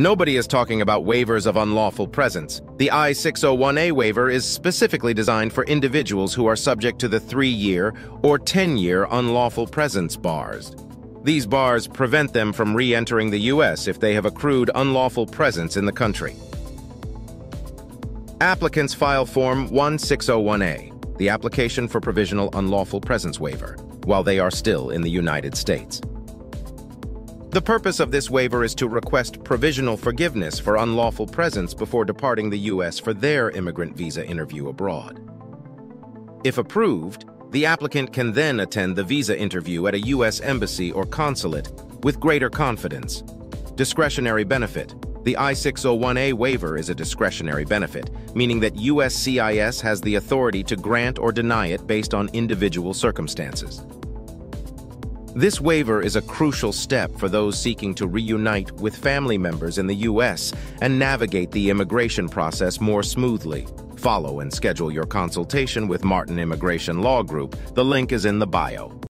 Nobody is talking about waivers of unlawful presence. The I-601A waiver is specifically designed for individuals who are subject to the three-year or 10-year unlawful presence bars. These bars prevent them from re-entering the U.S. if they have accrued unlawful presence in the country. Applicants file Form I-601A, the application for provisional unlawful presence waiver, while they are still in the United States. The purpose of this waiver is to request provisional forgiveness for unlawful presence before departing the U.S. for their immigrant visa interview abroad. If approved, the applicant can then attend the visa interview at a U.S. embassy or consulate with greater confidence. Discretionary benefit. The I-601A waiver is a discretionary benefit, meaning that USCIS has the authority to grant or deny it based on individual circumstances. This waiver is a crucial step for those seeking to reunite with family members in the U.S. and navigate the immigration process more smoothly. Follow and schedule your consultation with Martin Immigration Law Group. The link is in the bio.